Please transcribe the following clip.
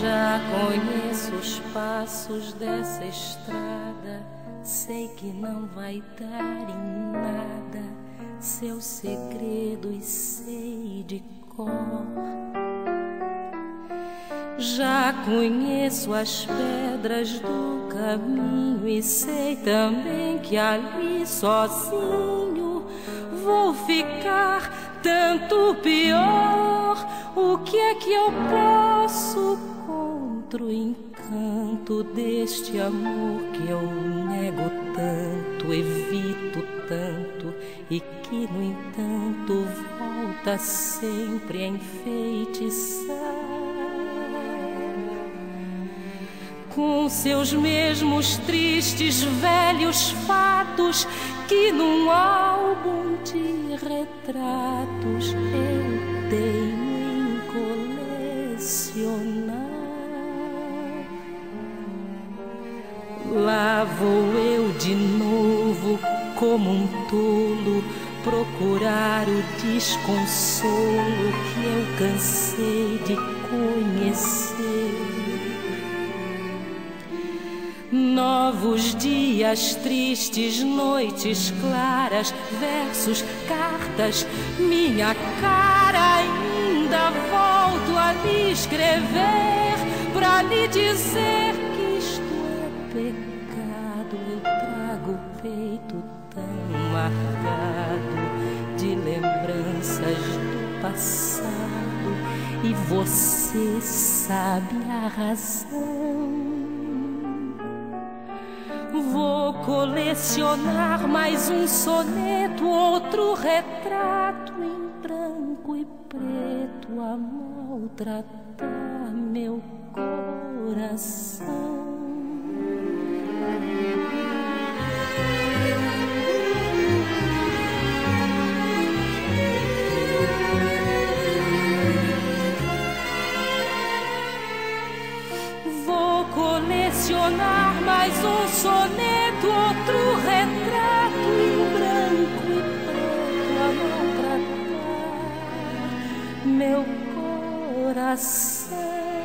Já conheço os passos dessa estrada, sei que não vai dar em nada. Seus segredos sei de cor. Já conheço as pedras do caminho e sei também que ali sozinho vou ficar tanto pior. O que é que eu posso contra o encanto deste amor que eu nego tanto, evito tanto e que, no entanto, volta sempre a enfeitiçar? com seus mesmos tristes velhos fatos que num álbum de eu tenho em colecionar. Lá vou eu de novo como um tolo procurar o desconsolo que eu cansei de conhecer Novos dias tristes, noites claras, versos, cartas, minha cara ainda volto a lhe escrever para lhe dizer que isto é pecado. Eu trago o peito tão marcado de lembranças do passado e você sabe a razão. Vou colecionar mais um soneto, outro retrato em branco e preto a maltratar meu coração. Mais um soneto, outro retrato em branco e preto a maltratar meu coração.